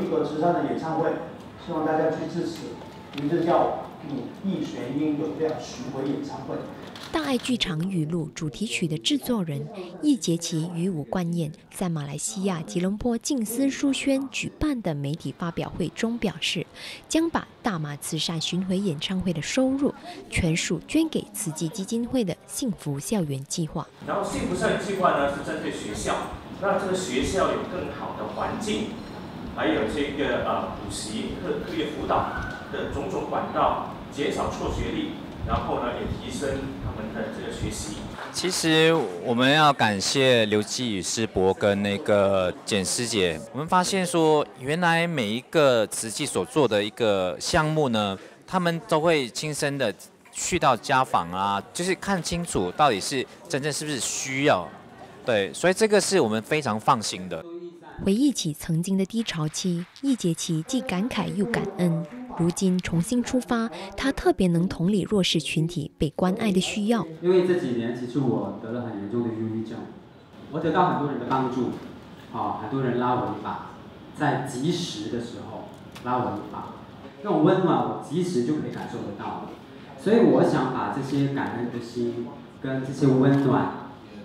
一个慈善的演唱会，希望大家去支持，名字叫“你艺弦音有量巡回演唱会”。大爱剧场语录主题曲的制作人易杰奇与武冠彦在马来西亚吉隆坡静思书轩举办的媒体发表会中表示，将把大马慈善巡回演唱会的收入全数捐给慈济基金会的幸福校园计划。然后幸福校园计划呢是针对学校，让这个学校有更好的环境，还有这个呃补习课课业辅导的种种管道，减少辍学率，然后呢也提升他们。的这个学习，其实我们要感谢刘继宇师伯跟那个简师姐。我们发现说，原来每一个慈济所做的一个项目呢，他们都会亲身的去到家访啊，就是看清楚到底是真正是不是需要。对，所以这个是我们非常放心的。回忆起曾经的低潮期，易杰奇既感慨又感恩。如今重新出发，他特别能同理弱势群体被关爱的需要。因为这几年其实我得了很严重的抑郁症，我得到很多人的帮助，啊，很多人拉我一把，在及时的时候拉我一把，那种温暖我及时就可以感受得到。所以我想把这些感恩的心跟这些温暖。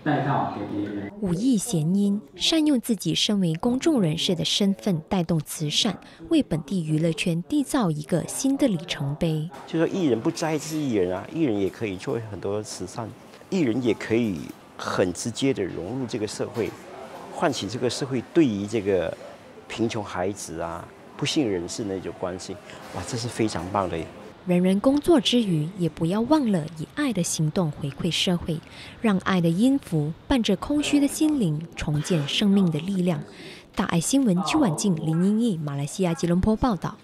带到给别人。武艺贤音，善用自己身为公众人士的身份，带动慈善，为本地娱乐圈缔造一个新的里程碑。就说艺人不再是艺人啊，艺人也可以做很多慈善，艺人也可以很直接的融入这个社会，唤起这个社会对于这个贫穷孩子啊、不幸人士那种关心。哇，这是非常棒的。人人工作之余，也不要忘了以爱的行动回馈社会，让爱的音符伴着空虚的心灵，重建生命的力量。大爱新闻邱婉静、林英义，马来西亚吉隆坡报道。